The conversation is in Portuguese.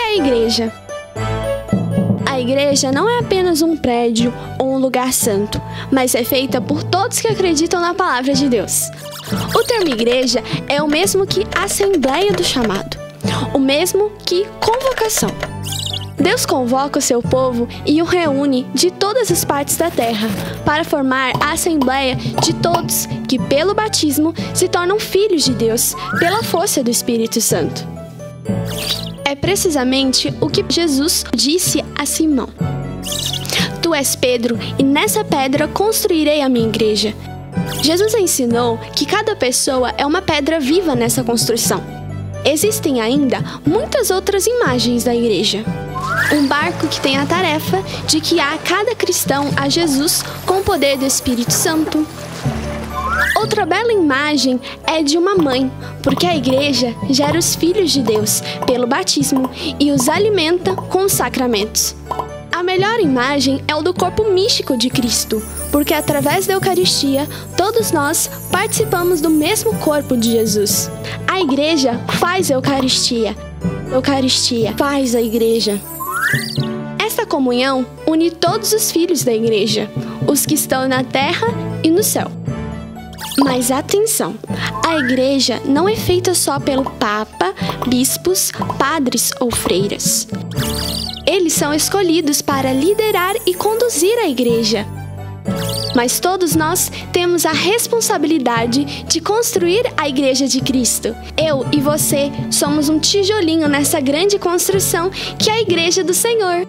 é a igreja? A igreja não é apenas um prédio ou um lugar santo, mas é feita por todos que acreditam na palavra de Deus. O termo igreja é o mesmo que assembleia do chamado, o mesmo que convocação. Deus convoca o seu povo e o reúne de todas as partes da terra para formar a assembleia de todos que, pelo batismo, se tornam filhos de Deus pela força do Espírito Santo. É precisamente o que Jesus disse a Simão: Tu és Pedro, e nessa pedra construirei a minha igreja. Jesus ensinou que cada pessoa é uma pedra viva nessa construção. Existem ainda muitas outras imagens da igreja. Um barco que tem a tarefa de guiar cada cristão a Jesus com o poder do Espírito Santo. Outra bela imagem é de uma mãe, porque a igreja gera os filhos de Deus pelo batismo e os alimenta com os sacramentos. A melhor imagem é o do corpo místico de Cristo, porque através da Eucaristia todos nós participamos do mesmo corpo de Jesus. A igreja faz a Eucaristia. A Eucaristia faz a igreja. Essa comunhão une todos os filhos da igreja, os que estão na terra e no céu. Mas atenção, a igreja não é feita só pelo Papa, bispos, padres ou freiras. Eles são escolhidos para liderar e conduzir a igreja. Mas todos nós temos a responsabilidade de construir a Igreja de Cristo. Eu e você somos um tijolinho nessa grande construção que é a Igreja do Senhor.